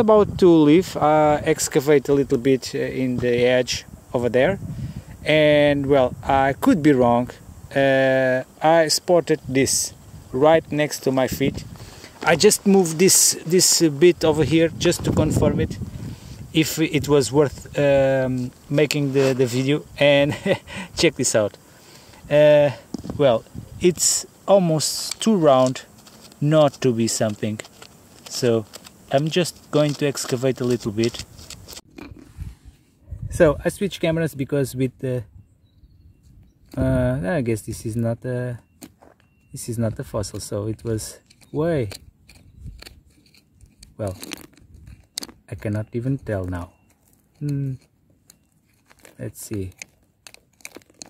about to leave uh, excavate a little bit uh, in the edge over there. And well I could be wrong. Uh, I spotted this right next to my feet. I just moved this this bit over here just to confirm it if it was worth um, making the, the video and check this out. Uh, well it's almost too round not to be something. So I'm just going to excavate a little bit. So I switch cameras because with the uh, I guess this is not a this is not a fossil so it was way well I cannot even tell now. Hmm. let's see.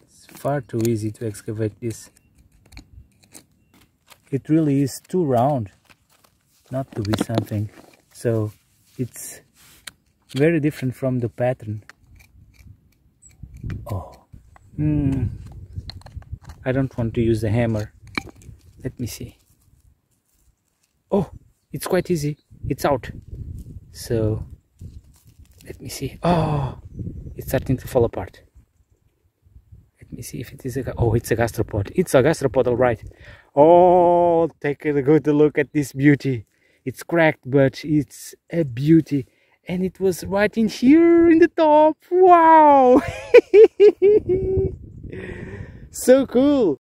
It's far too easy to excavate this. It really is too round not to be something so it's very different from the pattern. Oh. Hmm. I don't want to use the hammer. Let me see. Oh it's quite easy. It's out. So let me see. Oh it's starting to fall apart. Let me see if it is a oh it's a gastropod. It's a gastropod all right. Oh take a good look at this beauty it's cracked but it's a beauty. And it was right in here in the top. Wow! So cool